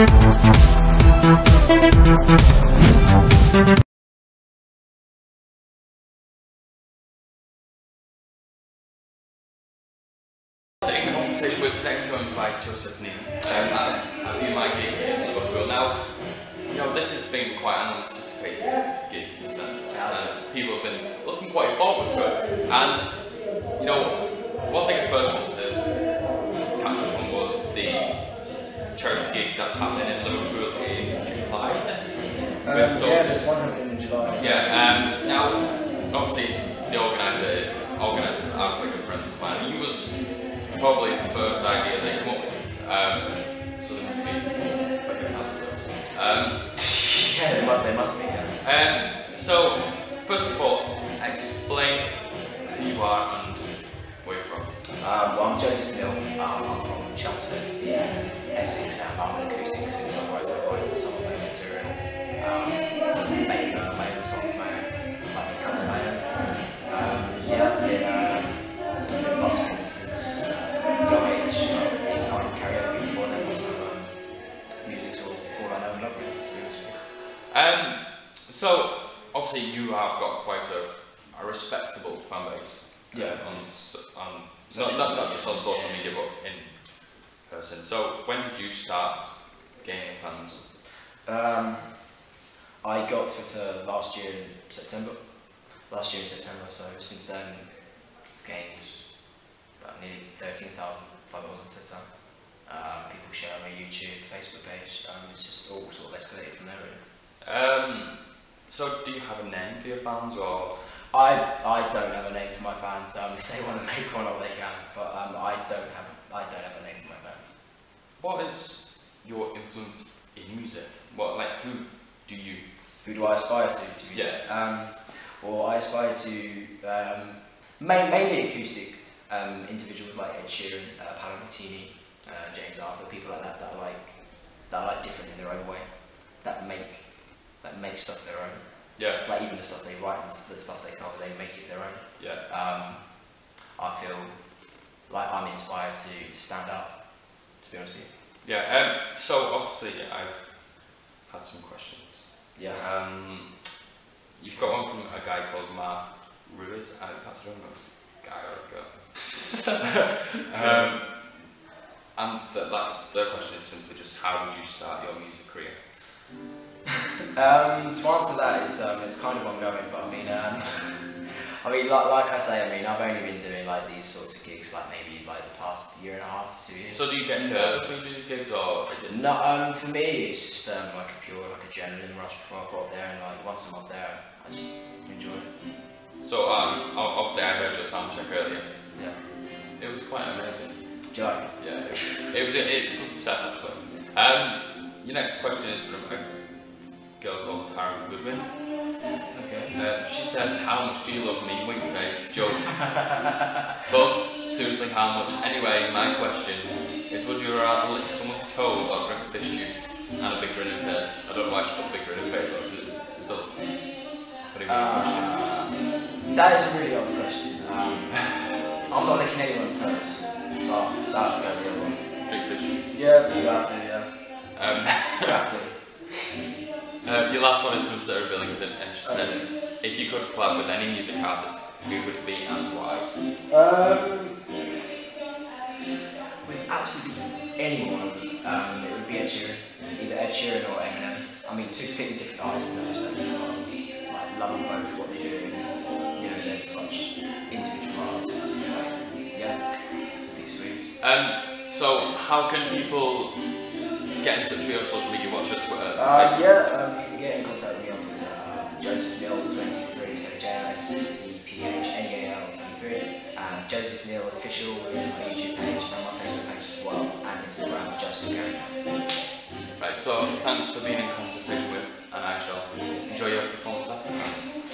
In conversation, um, now. You know, this has been quite an anticipated people have been looking quite forward to it. And, you know, one thing I first want charity gig that's happening in Liverpool in July, is it? Um, With Soul- yeah, there's one happening in July. yeah, um, now, obviously, the organiser, organiser of Our Click of Friends Plan, he was probably the first idea they come up with. Um, so there must be quite a fancy those. Um, Yeah, they must, they must be. Yeah. um, so, first of all, explain who you are and where you're from. Um, well, I'm Joseph Neal. Um, I'm from Chelmsford in Essex. Um, I'm an acoustic singer-songwriter. I write some of my material. Um, make uh, my own songs, my own, like my cuts, my own. Um, yeah, been, uh, been busking since young age. Uh, in karaoke before then, so um, music's all, all I know and love, really, to be honest with you. Um, so, obviously, you have got quite a, a respectable fan base. uh, Yeah. on, on not, not, not just on social media, but in person. So, when did you start gaining fans? Um, I got Twitter last year in September. Last year in September, so since then I've gained about nearly 13,000 followers on Twitter. Um, people share my YouTube, Facebook page. Um, it's just all sort of escalated from there. Really. Um, so, do you have a name for your fans, or I I don't have a name for my fans. Um, if they want to make one up, they can. But um, I don't have I don't have a name for my band. what is your influence in music? What, like, who do you? Who do I aspire to? to? Yeah. Um, well, I aspire to um, main, mainly acoustic um, individuals like Ed Sheeran, uh, Paolo Nutini, uh, James Arthur, people like that that are like that are like different in their own way, that make that make stuff their own. Yeah, Like even the stuff they write and the stuff they cover, they make it their own. yeah. Um, I feel like I'm inspired to, to stand up. To be honest with you. Yeah, um, so obviously I've had some questions. Yeah. Um, you've got one from a guy called Mark Ruiz, I think that's a guy or a girl. um, and the, that, the question is simply just how did you start your music career? Um, to answer that, it's um, it's kind of ongoing, but I mean, um, I mean, like, like I say, I mean, I've only been doing like these sorts of gigs, like maybe like the past year and a half, two years. So do you get nervous when you do these gigs or is it No, um, for me, it's just um, like a pure like adrenaline rush before I go up there, and like once I'm up there, I just enjoy it. So um, obviously I heard your sound check earlier. Yeah. It was quite amazing. Do you like it? Yeah, it, it was it's good set actually. Um, your next question is from girl called Tara Goodman. Okay. Uh, she says, "How much do you love me?" Wink face, jokes. but seriously, how much? Anyway, my question is: Would you rather lick someone's toes or drink fish juice and a big grinning face? I don't know why she put a big grinning face on. 'cause It's still a pretty good question. Uh, that is a really odd question. Um, I'm not licking anyone's toes, so I'll have to go with the other one. Drink fish juice. Yeah, you have to. Yeah, Um, you have to. Uh, your last one is from Sarah Billington, and she said, if you could collab with any music artist, who would it be and why? Um, with absolutely anyone, um, it would be Ed Sheeran, either Ed Sheeran or Eminem. I mean, two completely different artists in that respect. but, Like, love them both what they do. And, you know, they're such individual artists. Like, yeah, it'd be sweet. Um, so, how can people get in touch with your social media? What's your Twitter? Uh, yeah, um, group, so JIS, EPH, NEAL, 23, and um, Joseph Neal Official, which is my YouTube page and my Facebook page as well, and Instagram, Joseph Gary. Right, so thanks for being in conversation with, uh, and I shall enjoy your performance.